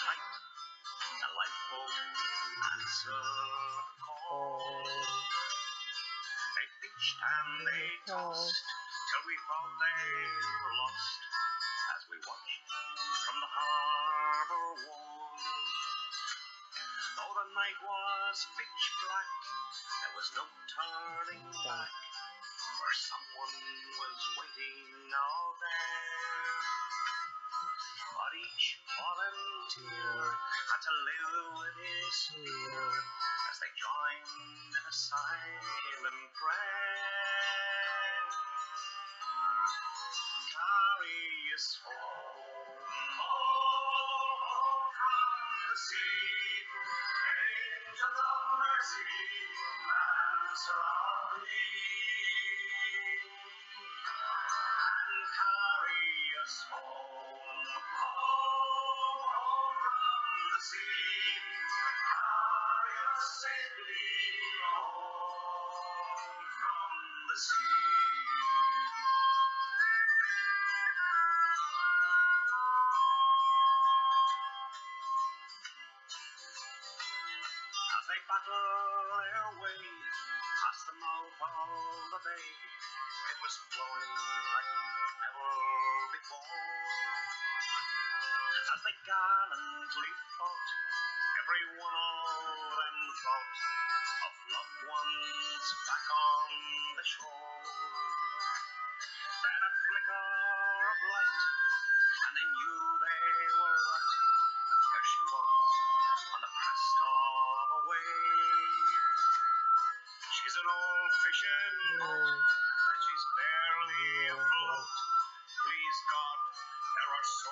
height, the lifeboat answered the call. They pitched and they tossed till we thought they were lost as we watched from the harbour wall. Though the night was pitch black, there was no turning back, for someone was waiting out there. Each volunteer had to live with his fear as they joined in a silent prayer. Carry us home, home from the sea. Angels of mercy, answer our plea. Was flowing like never before. As they gallantly fought, every one of them thought of loved ones back on the shore. Then a flicker of light, and they knew they were right. There she was on the crest of a wave. She's an old fishing boat, and she's barely afloat. Please God, there are we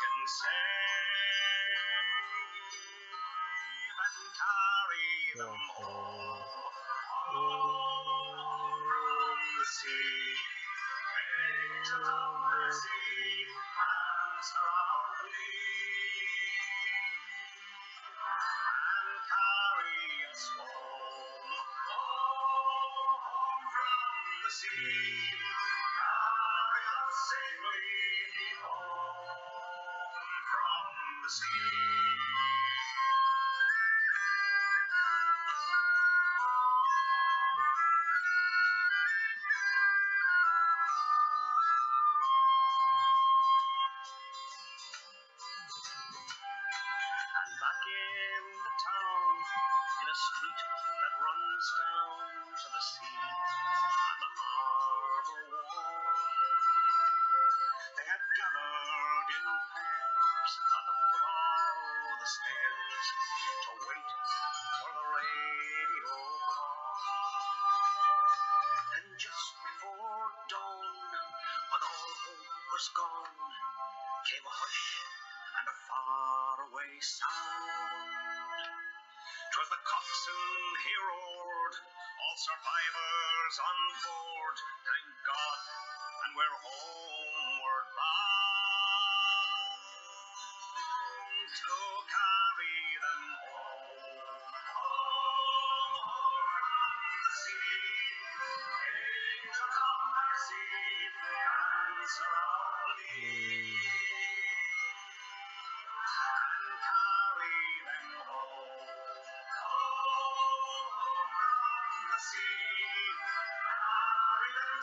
can save and carry them home. Home from the sea. Angels of mercy, answer our plea. And carry us. Home, home from the sea. The And back in the town, in a street that runs down to the sea, the to wait for the radio call. And just before dawn, when all hope was gone, came a hush and a faraway sound. 'Twas the coxswain he roared, all survivors on board, thank God, and we're homeward bound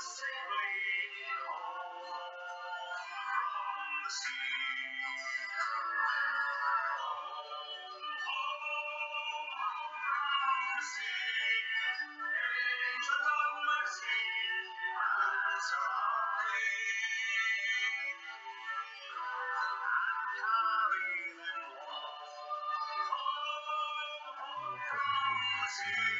safely home from the sea. Angels